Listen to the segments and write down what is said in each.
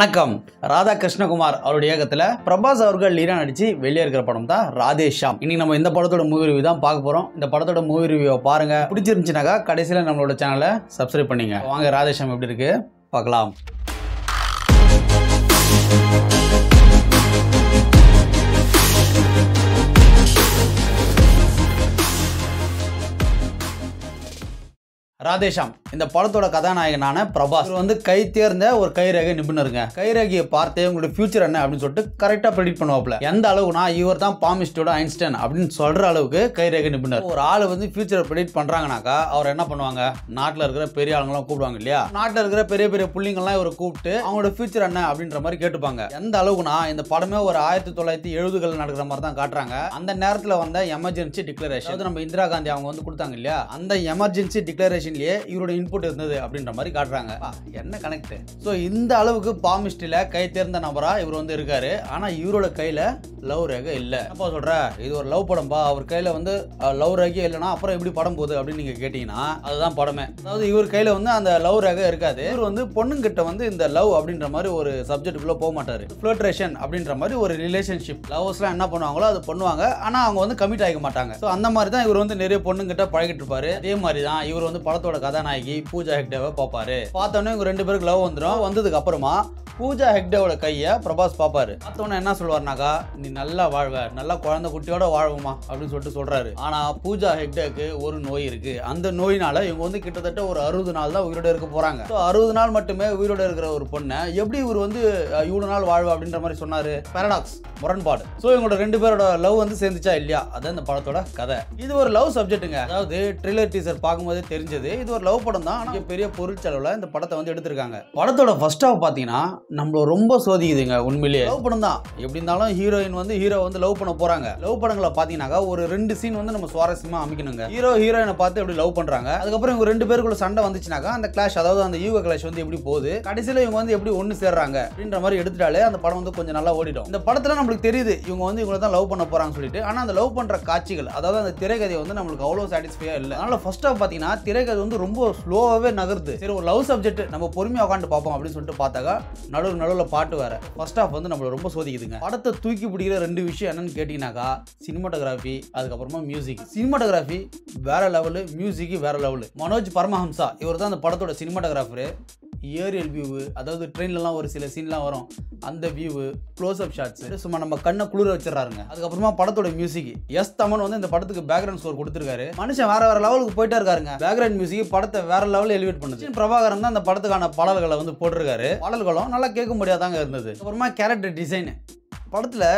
வணக்கம். ராதா கிருஷ்ணகுமார் அவருடைய இயக்கத்தில் பிரபாஸ் அவர்கள் லீரா நடித்து வெளியே இருக்கிற படம் தான் ராதேஷாம். இனி நம்ம இந்த படத்தோட மூவி ரிவ்யூ தான் பார்க்க போகிறோம் இந்த படத்தோட மூவி ரிவ்யூ பாருங்க. பிடிச்சிருந்துச்சுனாக்கா கடைசியில் நம்மளோட சேனலை சப்ஸ்கிரைப் பண்ணிங்க. வாங்க ராதேஷாம் எப்படி இருக்கு? பார்க்கலாம். ராதேஷாம் இந்த படத்தோட கதாநாயகனான பிரபாஸ். இவர் வந்து கை தேர்ந்த ஒரு கைரேகை நிபுணருங்க. கைரேகையை பார்த்தே உங்களுடைய ஃபியூச்சர் என்ன அப்படின்னு சொல்லிட்டு கரெக்டாக ப்ரெடிக்ட் பண்ணுவாப்ல எந்த அளவுனா இவர் தான் பாமிஸ்டோட ஐன்ஸ்டைன் அப்படின்னு சொல்ற அளவுக்கு கைரேகை நிபுணர். ஒரு ஆள் வந்து ஃபியூச்சரை ப்ரெடிக்ட் பண்ணுறாங்கனாக்கா அவர் என்ன பண்ணுவாங்க? நாட்டில் இருக்கிற பெரிய ஆளுங்களாம் கூப்பிடுவாங்க இல்லையா? நாட்டில் இருக்கிற பெரிய பெரிய பிள்ளைங்கள்லாம் இவர் கூப்பிட்டு அவங்களோட ஃபியூச்சர் என்ன அப்படின்ற மாதிரி கேட்டுப்பாங்க. எந்த அளவுக்குனா இந்த படமே ஒரு ஆயிரத்தி தொள்ளாயிரத்தி எழுபதுகள் நடக்கிற மாதிரி தான் காட்டுறாங்க. அந்த நேரத்தில் வந்த எமர்ஜென்சி டிக்ளரேஷன் நம்ம இந்திரா காந்தி அவங்க வந்து கொடுத்தாங்க இல்லையா? அந்த எமர்ஜென்சி டிக்ளரேஷன் டிக்ளரேஷன்லயே இவரோட இன்புட் இருந்தது அப்படின்ற மாதிரி காட்டுறாங்க. என்ன கனெக்ட் ஸோ இந்த அளவுக்கு பாமிஸ்டில் கை தேர்ந்த நபரா இவர் வந்து இருக்காரு. ஆனா இவரோட கையில லவ் ரேகை இல்லை. அப்போ சொல்ற இது ஒரு லவ் படம்பா. அவர் கையில வந்து லவ் ரேகே இல்லைன்னா அப்புறம் எப்படி படம் போகுது அப்படின்னு நீங்க கேட்டீங்கன்னா அதுதான் படமே. அதாவது இவர் கையில வந்து அந்த லவ் ரேகை இருக்காது. இவர் வந்து பொண்ணுங்கிட்ட வந்து இந்த லவ் அப்படின்ற மாதிரி ஒரு சப்ஜெக்ட்டுக்குள்ள போக மாட்டாரு. ஃபிளட்ரேஷன் அப்படின்ற மாதிரி ஒரு ரிலேஷன்ஷிப் லவ்வர்ஸ்லாம் என்ன பண்ணுவாங்களோ அது பண்ணுவாங்க. ஆனா அவங்க வந்து கமிட் ஆகிக்க மாட்டாங்க. ஸோ அந்த மாதிரி தான் இவர் வந்து நிறைய பொண்ணுங்கிட்ட பழகிட்டு இருப்பாரு. அதே மாதிரி தான் இவர் வந்து படத்தோட கதாநாயகி பூஜா ஹெக்டேவை பார்ப்பாரு. பார்த்தோன்னே இவங்க ரெண்டு பேருக்கு லவ் வந்துடும் வந்ததுக்கு அப்புறமா பூஜா ஹெக்டேவோட கையை பிரபாஸ் பார்ப்பாரு. பார்த்தோன்னே என்ன சொல்லுவாருனாக்கா நீ நல்லா வாழ்வ நல்லா குழந்தை குட்டியோட வாழ்வுமா அப்படின்னு சொல்லிட்டு சொல்றாரு. ஆனா பூஜா ஹெக்டேக்கு ஒரு நோய் இருக்கு. அந்த நோயினால இவங்க வந்து கிட்டத்தட்ட ஒரு அறுபது நாள் தான் உயிரோட இருக்க போறாங்க. ஸோ அறுபது நாள் மட்டுமே உயிரோட இருக்கிற ஒரு பொண்ணை எப்படி இவர் வந்து இவ்வளோ நாள் வாழ்வா அப்படின்ற மாதிரி சொன்னாரு? பேரடாக்ஸ் முரண்பாடு. ஸோ இவங்களோட ரெண்டு பேரோட லவ் வந்து சேர்ந்துச்சா இல்லையா? அதான் இந்த படத்தோட கதை. இது ஒரு லவ் சப்ஜெக்ட்டுங்க அதாவது ட்ரில்லர் டீசர் பார்க்கும்போதே தெரிஞ்சது இது ஒரு லவ் படம் தான் பெரிய பொருட்செலவில் இந்த படத்தை வந்து எடுத்திருக்காங்க. படத்தோட ஃபர்ஸ்ட் ஹாஃப் பார்த்தீங்கன்னா நம்மள ரொம்ப சோதிக்குதுங்க உண்மையிலேயே. லவ் படம் தான் எப்படி இருந்தாலும் ஹீரோயின் வந்து ஹீரோ வந்து லவ் பண்ண போறாங்க. லவ் படங்களை பார்த்தீங்கன்னாக்கா ஒரு ரெண்டு சீன் வந்து நம்ம சுவாரஸ்யமா அமைக்கணுங்க. ஹீரோ ஹீரோயினை பார்த்து எப்படி லவ் பண்றாங்க. அதுக்கப்புறம் இவங்க ரெண்டு பேருக்குள்ள சண்டை வந்துச்சுனாக்கா அந்த கிளாஷ் அதாவது அந்த யூக கிளாஷ் வந்து எப்படி போகுது கடைசியில் இவங்க வந்து எப்படி ஒன்று சேர்றாங்க அப்படின்ற மாதிரி எடுத்துட்டாலே அந்த படம் வந்து கொஞ்சம் நல்லா ஓடிடும். இந்த படத்துல நம்மளுக்கு தெரியுது இவங்க வந்து இவங்களை தான் லவ் பண்ண போறாங்கன்னு சொல்லிட்டு. ஆனா அந்த லவ் பண்ற காட்சிகள் அதாவது அந்த திரைக்கதை வந்து நம்மளுக்கு அவ்வளோ சாட்டிஸ்ஃபையா இல்லை. அதனால ஃபர்ஸ்ட் ஆஃப் பார்த்தீங்கன்னா திரைக்கதை வந்து ரொம்ப ஸ்லோவாகவே நகருது. சரி ஒரு லவ் சப்ஜெக்ட் நம்ம பொறுமையாக உட்காந்து பார்ப்போம் அப்படின்னு சொல்லிட்டு பார்த்தாக்கா நடுவு நடுவில் பாட்டு வேற. ஃபர்ஸ்ட் ஆஃப் வந்து நம்மளை ரொம்ப சோதிக்குதுங்க. படத்தை தூக்கி பிடிக்கிற ரெண்டு விஷயம் என்னன்னு கேட்டிங்கனாக்கா சினிமாட்டோகிராஃபி அதுக்கப்புறமா மியூசிக் சினிமாட்டோகிராஃபி வேற லெவலு மியூசிக் வேற லெவலு மனோஜ் பரமஹம்சா இவர் தான் அந்த படத்தோட சினிமாட்டோகிராஃபரு ஏரியல் வியூவு அதாவது ட்ரெயின்லலாம் ஒரு சில சீன்லாம் வரும். அந்த வியூவு க்ளோஸ்அப் ஷாட்ஸ் சும்மா நம்ம கண்ணை குளிர வச்சிடறாருங்க. அதுக்கப்புறமா படத்தோட மியூசிக் எஸ் தமன் வந்து இந்த படத்துக்கு பேக்ரவுண்ட் ஸ்கோர் கொடுத்துருக்காரு. மனுஷன் வேற வேற லெவலுக்கு போயிட்டே இருக்காருங்க. பேக்ரவுண்ட் மியூசிக் படத்தை வேற லெவலில் எலிவேட் பண்ணுது. பிரபாகரன் தான் அந்த படத்துக்கான பாடல்களை வந்து போட்டிருக்காரு. பாடல்களும் நல்லா கேட்க முடியாதாங்க இருந்தது. அப்புறமா கேரக்டர் டிசைன் படத்தில்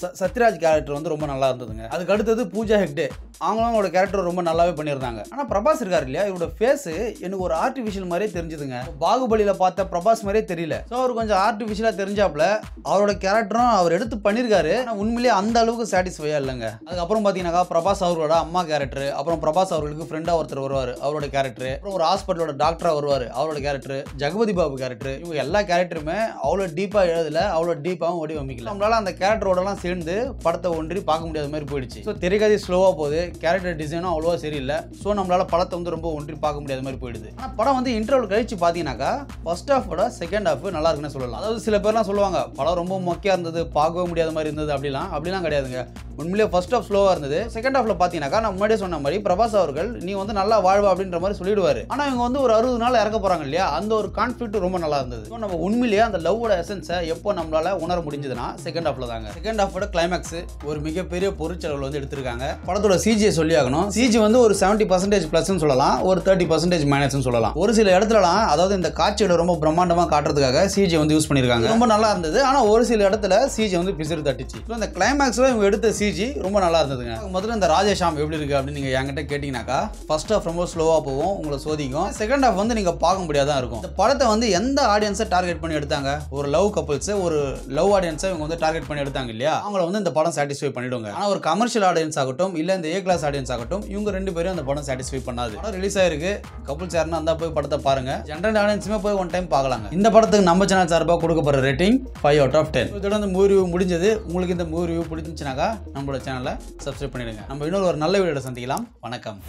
ச- சத்யராஜ் கேரக்டர் வந்து ரொம்ப நல்லா இருந்ததுங்க. அதுக்கு அடுத்தது பூஜா ஹெக்டே. அவங்களும் அவங்களோட கேரக்டர் ரொம்ப நல்லாவே பண்ணியிருந்தாங்க. ஆனால் பிரபாஸ் இருக்கார் இல்லையா? இவரோட ஃபேஸ் எனக்கு ஒரு ஆர்டிஃபிஷியல் மாதிரியே தெரிஞ்சுதுங்க. பாகுபலியில் பார்த்த பிரபாஸ் மாதிரியே தெரியல. ஸோ அவர் கொஞ்சம் ஆர்டிஃபிஷியலாக தெரிஞ்சாப்புல அவரோட கேரக்டரும் அவர் எடுத்து பண்ணியிருக்காரு. ஆனால் உண்மையிலேயே அந்த அளவுக்கு சாட்டிஸ்ஃபையாக இல்லைங்க. அதுக்கப்புறம் பார்த்தீங்கன்னாக்கா பிரபாஸ் அவரோட அம்மா கேரக்டர் அப்புறம் பிரபாஸ் அவர்களுக்கு ஃப்ரெண்டாக ஒருத்தர் வருவார் அவரோட கேரக்டர் அப்புறம் ஒரு ஹாஸ்பிட்டலோட டாக்டராக வருவார் அவரோட கேரக்டர் ஜெகபதி பாபு கேரக்டர் இவங்க எல்லா கேரக்டருமே அவ்வளோ டீப்பாக எழுதல அவ்வளோ டீப்பாகவும் வடிவமைக்கல. நம்மளால அந்த கேரக்டரோடலாம் சேர்ந்து படத்தை ஒன்றி பார்க்க முடியாத மாதிரி போயிடுச்சு. ஸோ திரைக்கதை ஸ்லோவாக போகுது. கேரக்டர் டிசைனும் அவ்வளோவா சரியில்லை. ஸோ நம்மளால் படத்தை வந்து ரொம்ப ஒன்றி பார்க்க முடியாத மாதிரி போயிடுது. ஆனால் படம் வந்து இன்டர்வல் கழிச்சு பார்த்தீங்கன்னாக்கா ஃபர்ஸ்ட் ஹாஃபோட செகண்ட் ஹாஃப் நல்லா இருக்குன்னு சொல்லலாம். அதாவது சில பேர்லாம் சொல்லுவாங்க படம் ரொம்ப மொக்கையாக இருந்தது பார்க்கவே முடியாத மாதிரி இருந்தது அப்படிலாம் அப்படிலாம் கிடையாதுங்க. உண்மையிலேயே ஃபர்ஸ்ட் ஆஃப் ஸ்லோவாக இருந்தது. செகண்ட் ஆஃப்ல பார்த்தீங்கன்னாக்கா நான் முன்னாடியே சொன்ன மாதிரி பிரபாஸ் அவர்கள் நீ வந்து நல்லா வாழ்வா அப்படின்ற மாதிரி சொல்லிடுவார். ஆனால் இவங்க வந்து ஒரு அறுபது நாள் இறக்க போகிறாங்க இல்லையா? அந்த ஒரு கான்ஃபிளிக் ரொம்ப நல்லா இருந்தது. ஸோ நம்ம உண்மையிலேயே அந்த லவ்வோட எசன்ஸை எப்போ நம்மளால உணர முடிஞ்சதுன்னா செகண்ட் ஆஃப்ல தாங்க. செகண்ட் ஆஃபோட கிளைமேக்ஸ் ஒரு மிகப்பெரிய பொருட்செலவில் வந்து எடுத்திருக்காங்க. படத்தோட சிஜியை சொல்லி ஆகணும். சிஜி வந்து ஒரு செவன்ட்டி பர்சன்டேஜ் ப்ளஸ்னு சொல்லலாம். ஒரு தேர்ட்டி பர்சன்டேஜ் மைனஸ்னு சொல்லலாம். ஒரு சில இடத்துலலாம் அதாவது இந்த காட்சியோட ரொம்ப பிரம்மாண்டமாக காட்டுறதுக்காக சிஜி வந்து யூஸ் பண்ணியிருக்காங்க ரொம்ப நல்லா இருந்தது. ஆனால் ஒரு சில இடத்துல சிஜி வந்து பிசிறு தட்டுச்சு. ஸோ இந்த கிளைமேக்ஸில் இவங்க எடுத்த சிஜி ரொம்ப நல்லா இருந்ததுங்க. முதல்ல இந்த ராஜேஷாம் எப்படி இருக்கு அப்படின்னு நீங்கள் என்கிட்ட கேட்டிங்கனாக்கா ஃபர்ஸ்ட் ஹாஃப் ரொம்ப ஸ்லோவாக போகும் உங்களை சோதிக்கும். செகண்ட் ஹாஃப் வந்து நீங்கள் பார்க்க முடியாதான் இருக்கும். இந்த படத்தை வந்து எந்த ஆடியன்ஸை டார்கெட் பண்ணி எடுத்தாங்க? ஒரு லவ் கப்புள்ஸை ஒரு லவ் ஆடியன்ஸை இவங்க வந்து டார்கெட் பண்ணி எடுத்தாங்க இல்லையா? அவங்கள வந்து இந்த படம் சாட்டிஸ்ஃபை பண்ணிடுங்க. ஆனால் ஒரு கமர்ஷியல் ஆடியன்ஸ் ஆகட்டும் இல்லை இந்த ஏ கிளாஸ் ஆடியன்ஸ் ஆகட்டும் இவங்க ரெண்டு பேரும் அந்த படம் சாட்டிஸ்ஃபை பண்ணாது. படம் ரிலீஸ் ஆயிருக்கு. கப்புள்ஸ் யாருன்னா அந்த போய் படத்தை பாருங்க. ஜென்ரல் ஆடியன்ஸுமே போய் ஒன் டைம் பார்க்கலாங்க. இந்த படத்துக்கு நம்ம சேனல் சார்பாக கொடுக்கப்படுற rating five out of ten இதோட அந்த மூவி முடிஞ்சது. உங்களுக்கு இந்த மூவி பிடிச்சிருந்துச்சுனாக்கா நம்மளோட சேனலை சப்ஸ்கிரைப் பண்ணிடுங்க. நம்ம இன்னொரு ஒரு நல்ல வீடியோட சந்திக்கலாம். வணக்கம்.